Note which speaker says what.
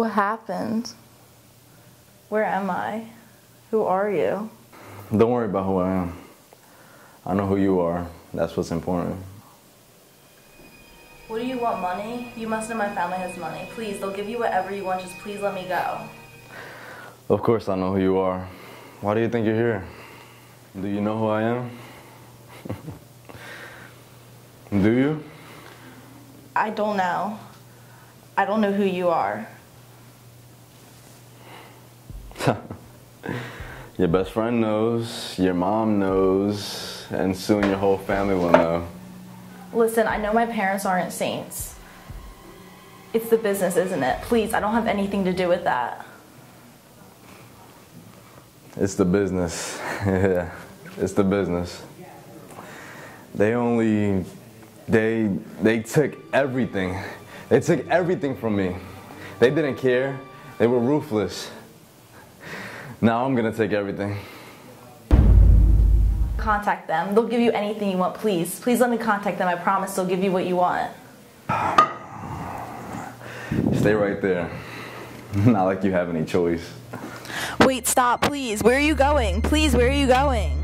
Speaker 1: What happened? Where am I? Who are you?
Speaker 2: Don't worry about who I am. I know who you are. That's what's important.
Speaker 1: What do you want, money? You must know my family has money. Please, they'll give you whatever you want. Just please let me go.
Speaker 2: Of course I know who you are. Why do you think you're here? Do you know who I am? do you?
Speaker 1: I don't know. I don't know who you are.
Speaker 2: your best friend knows, your mom knows, and soon your whole family will know.
Speaker 1: Listen, I know my parents aren't saints. It's the business, isn't it? Please, I don't have anything to do with that.
Speaker 2: It's the business. yeah, it's the business. They only, they, they took everything. They took everything from me. They didn't care. They were ruthless. Now I'm gonna take everything.
Speaker 1: Contact them. They'll give you anything you want, please. Please let me contact them. I promise they'll give you what you want.
Speaker 2: Stay right there. Not like you have any choice.
Speaker 1: Wait, stop, please. Where are you going? Please, where are you going?